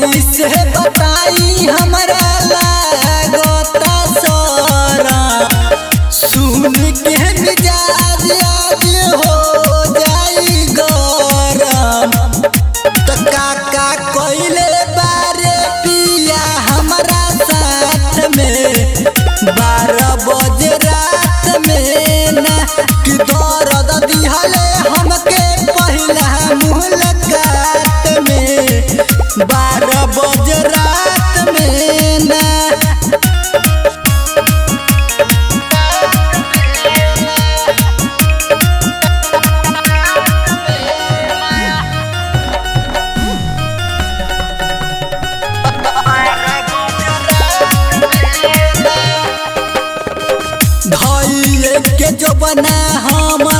कैसे बताई हमारा लागता सारा सुन के मिजाज आज हो जाई गरम। तो काका कोइले बारे पिया हमारा साथ में। बारह बजे रात में ना कि दर्द दिहले हमके पहला मुलाकात बारह बजे रात में ना। के जो बना हमर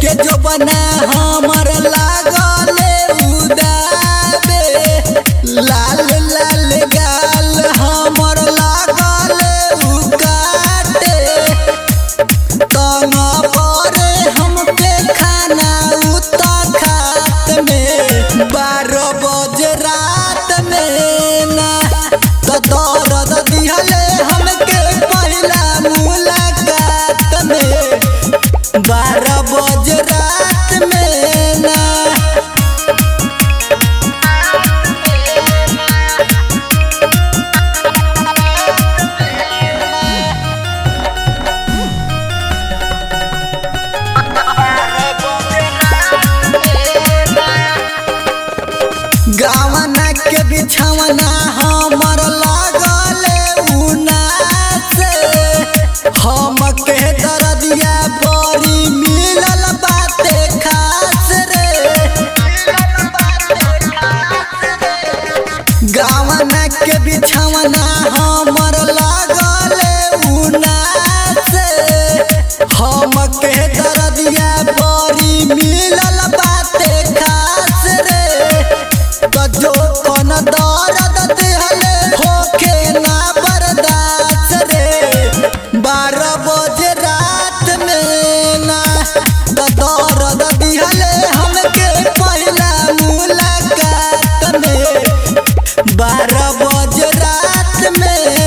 के जो बना हमार लागले। गावना के बिछावना हमर के बिछावना हमर लागले हम के बड़ी मिलल बाते खास रे। जो कौन दर्द दिहले होखे ना बर्दाश्त रे। बारह बजे रात में ना तो दर्द दिहले हमके पहिला मुलाकात में। बारह में